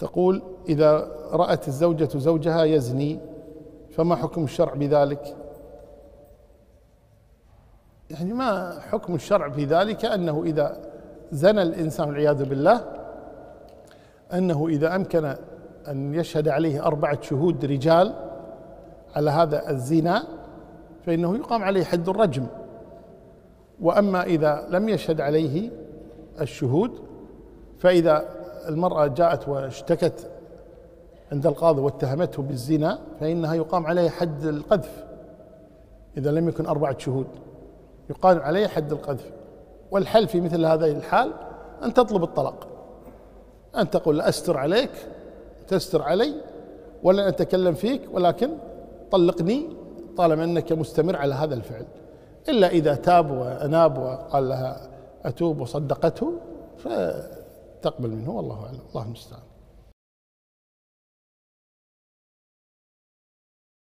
تقول إذا رأت الزوجة زوجها يزني فما حكم الشرع بذلك؟ يعني ما حكم الشرع في ذلك أنه إذا زنى الإنسان والعياذ بالله أنه إذا أمكن أن يشهد عليه أربعة شهود رجال على هذا الزنا فإنه يقام عليه حد الرجم. وأما إذا لم يشهد عليه الشهود فإذا المرأة جاءت واشتكت عند القاضي واتهمته بالزنا فإنها يقام عليه حد القذف إذا لم يكن أربعة شهود يقام عليه حد القذف. والحل في مثل هذه الحال أن تطلب الطلاق أن تقول أستر عليك تستر علي ولن أتكلم فيك ولكن طلقني طالما أنك مستمر على هذا الفعل. إلا إذا تاب وأناب وقال لها أتوب وصدقته فتقبل منه والله أعلم الله المستعان.